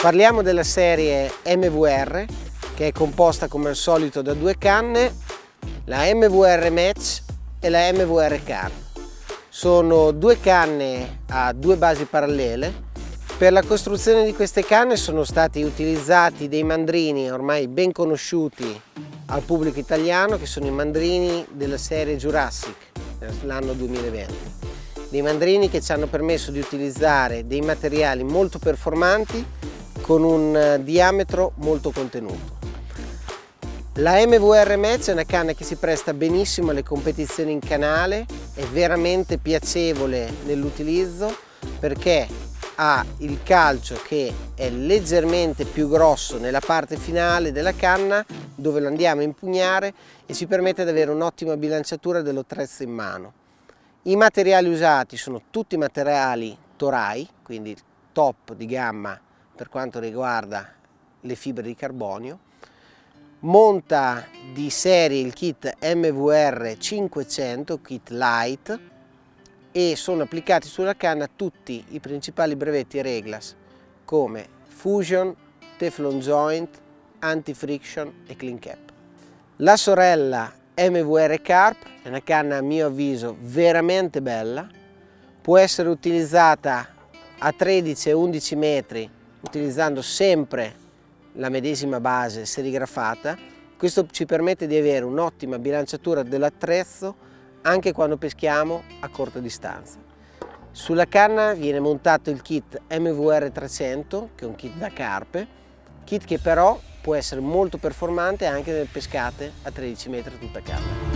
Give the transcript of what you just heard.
Parliamo della serie MVR che è composta come al solito da due canne, la MVR Match e la MVR Car. Sono due canne a due basi parallele. Per la costruzione di queste canne sono stati utilizzati dei mandrini ormai ben conosciuti al pubblico italiano che sono i mandrini della serie Jurassic dell'anno 2020 dei mandrini che ci hanno permesso di utilizzare dei materiali molto performanti con un eh, diametro molto contenuto. La MVR Match è una canna che si presta benissimo alle competizioni in canale, è veramente piacevole nell'utilizzo perché ha il calcio che è leggermente più grosso nella parte finale della canna dove lo andiamo a impugnare e ci permette di avere un'ottima bilanciatura dell'attrezzo in mano. I materiali usati sono tutti materiali Torai, quindi top di gamma per quanto riguarda le fibre di carbonio, monta di serie il kit MVR 500, kit light, e sono applicati sulla canna tutti i principali brevetti Reglas come Fusion, Teflon Joint, Anti-Friction e Clean Cap. La sorella MVR Carp è una canna a mio avviso veramente bella, può essere utilizzata a 13 e 11 metri utilizzando sempre la medesima base serigrafata. Questo ci permette di avere un'ottima bilanciatura dell'attrezzo anche quando peschiamo a corta distanza. Sulla canna viene montato il kit MVR 300 che è un kit da carpe, kit che però può essere molto performante anche nelle pescate a 13 metri tutta canna.